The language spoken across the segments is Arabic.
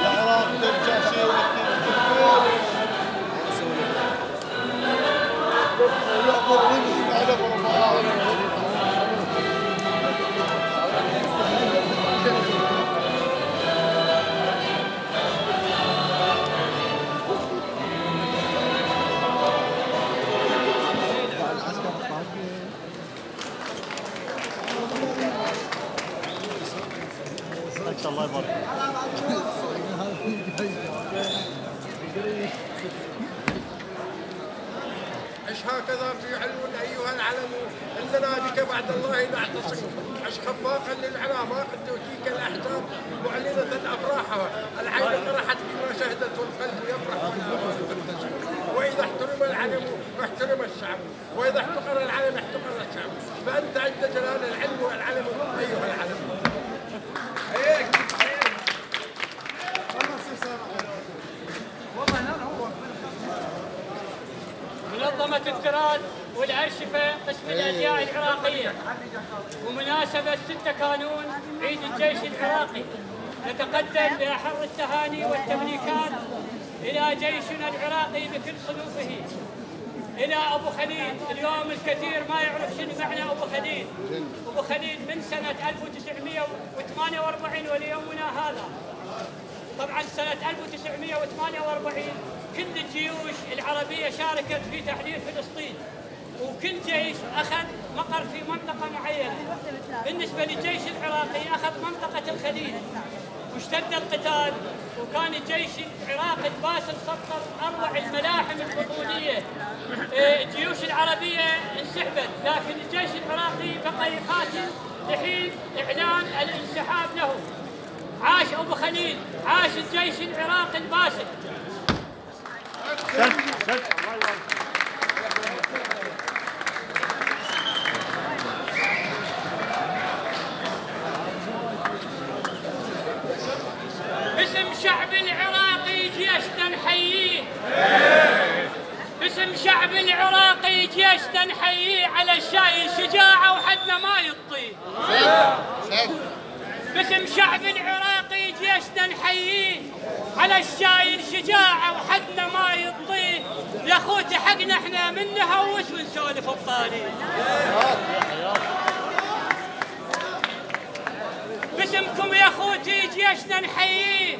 العراق ترجع شيء الله يبارك. عش هكذا في علو أيها العلم أننا بك بعد الله نعتصم عش خفاقا للعلامات تؤتيك الأحزاب معلنة أفراحها. العين فرحت بما شهدت والقلب يفرح وإذا احترم العلم احترم الشعب. وإذا احتقر العلم احتقر الشعب. فأنت عند جلال العلم والعلم ايها العلم منظمة التراث والأرشفة قسم الأزياء العراقية. ومناسبة 6 كانون عيد الجيش العراقي. نتقدم بأحر التهاني والتبريكات إلى جيشنا العراقي بكل صنوفه. إلى أبو خليل اليوم الكثير ما يعرف شنو معنى أبو خليل. أبو خليل من سنة 1948 وليومنا هذا. طبعا سنة 1948 كل الجيوش العربية شاركت في تحرير فلسطين. وكل جيش أخذ مقر في منطقة معينة. بالنسبة للجيش العراقي أخذ منطقة الخليل. واشتد القتال وكان الجيش العراقي الباسل سطر أروع الملاحم البطولية إيه، الجيوش العربية انسحبت لكن الجيش العراقي بقى يقاتل لحين إعلان الانسحاب له. عاش أبو خليل عاش الجيش العراقي الباسل باسم شعب العراقي جيشنا نحييه. باسم شعب العراقي جيشنا نحييه على الشاي شجاعه وحدنا ما يطيه باسم شعب العراقي جيشنا نحييه على الشايل شجاعة وحدنا ما يطيه يا أخوتي حقنا إحنا من نهوش ونسولف بطاري باسمكم يا أخوتي جيشنا نحييه.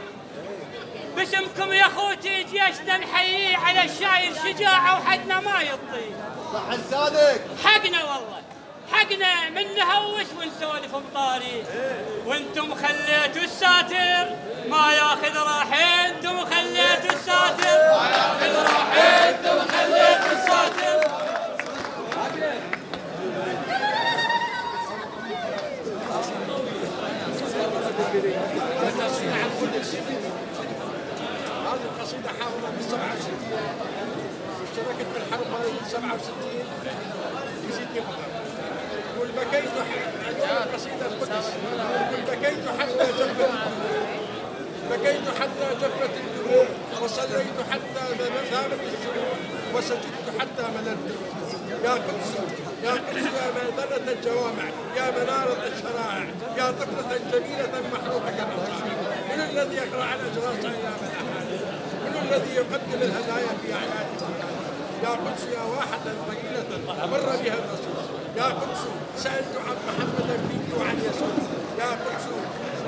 باسمكم يا أخوتي جيشنا نحييه. على الشايل شجاعة وحدنا ما يطيه صح لسانك حقنا والله. حقنا من نهوش ونسولف بطاري وأنتم خليتوا الساتر. ما ياخذ راحين أنتم خليتوا الساتر. ما ياخذ راحين أنتم خليتوا الساتر. هذه القصيدة حافظة من 67 اشتركت بالحرب هذه من 67 يزيدني فخر يقول بكيت عندنا قصيدة القدس يقول بكيت حتى جفت بكيت حتى جفت الدموع وصليت حتى ذابت الشموع وسجدت حتى مللت يا قدس يا قدس يا ميدنة الجوامع يا منارة الشرائع يا طفلة جميلة محروقة من الذي يقرأ الأجراس أيام الأحاد من الذي يقدم الهدايا في أعياد يا قدس يا واحدا ثقيلة مر بها الرسول. يا قدس سألت عن محمد فيك وعن يسوع. يا قدس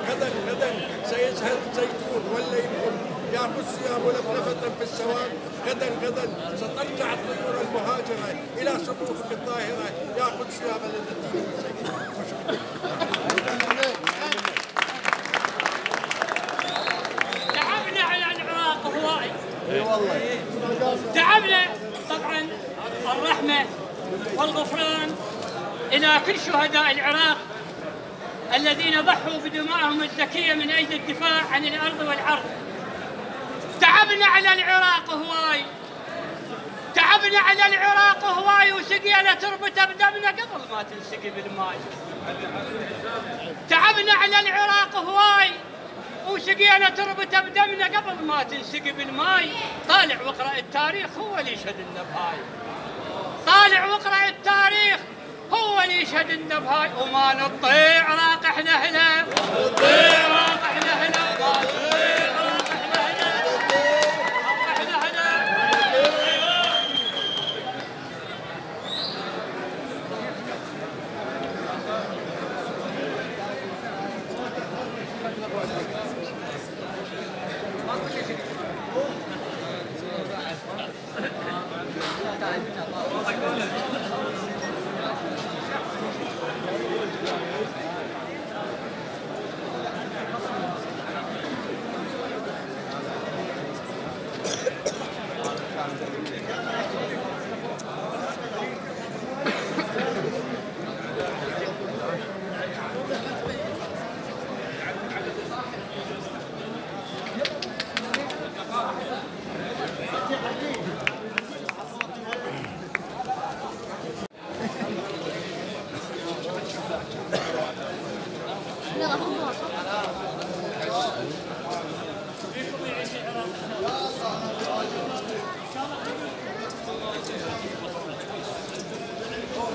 غدا غدا سيزهر الزيتون والليل يا قدس يا ملفلفة في السواد غدا غدا سترجع الطيور المهاجرة إلى صفوفك الطاهرة يا قدس يا بلدتي تعبنا على العراق هواي. إي والله. تعبنا طبعا الرحمة والغفران. إلى كل شهداء العراق الذين ضحوا بدمائهم الزكية من أجل الدفاع عن الأرض والعرض. تعبنا على العراق هواي. تعبنا على العراق هواي وسقينا تربته بدمنا قبل ما تنسقي بالماي تعبنا على العراق هواي وسقينا تربته بدمنا قبل ما تنسقي بالماي طالع واقرأ التاريخ هو اللي يشهد لنا بهاي طالع واقرأ التاريخ هو اللي يشهد لنا بهاي وما نطيع راق إحنا هنا. نطيع راق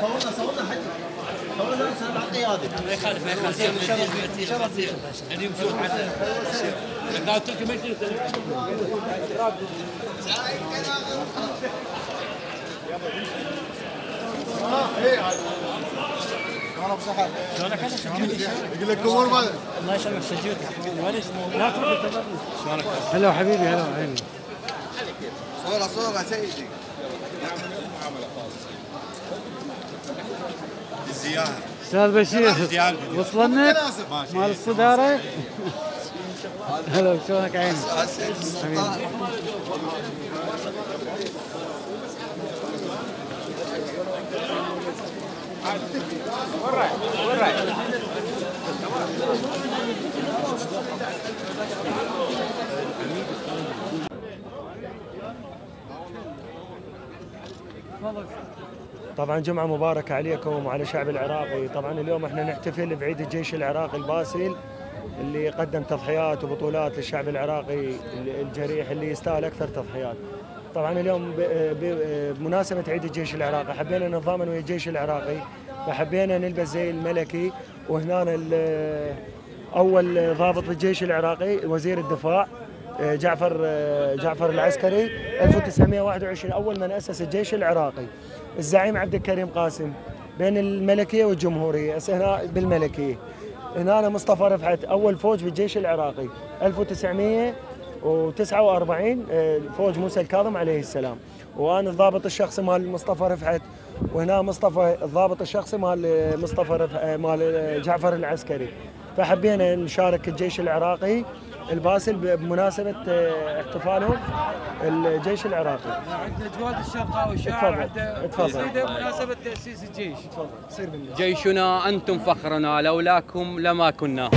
صورنا صورنا صورنا بصحة يقول لك كور بعد هلا حبيبي هلا عيني صورة صورة سيدي. أستاذ بشير وصلنك مال الصداره هلا شلونك عيني السيد السلطان طبعا جمعة مباركة عليكم وعلى الشعب العراقي. طبعا اليوم إحنا نحتفل بعيد الجيش العراقي الباسل اللي قدم تضحيات وبطولات للشعب العراقي الجريح اللي يستاهل أكثر تضحيات. طبعا اليوم بمناسبة عيد الجيش العراقي حبينا نتضامن ويا الجيش العراقي فحبينا نلبس زي الملكي وهنا أول ضابط بالجيش العراقي وزير الدفاع. جعفر جعفر العسكري 1921 أول من أسس الجيش العراقي. الزعيم عبد الكريم قاسم بين الملكية والجمهورية هنا بالملكية. هنا مصطفى رفعت أول فوج بالجيش العراقي 1949 آه، فوج موسى الكاظم عليه السلام. وأنا الضابط الشخصي مال مصطفى رفعت وهنا مصطفى الضابط الشخصي مال آه، مصطفى رفع آه، مال آه، جعفر العسكري. فحبينا نشارك الجيش العراقي. الباسل بمناسبة آه، احتفالهم الجيش العراقي. عندنا جواد الشرقاوي شاعر عنده تفضل. قصيده بمناسبه تأسيس الجيش. تفضل. سير بالله جيشنا أنتم فخرنا لولاكم لما كنا.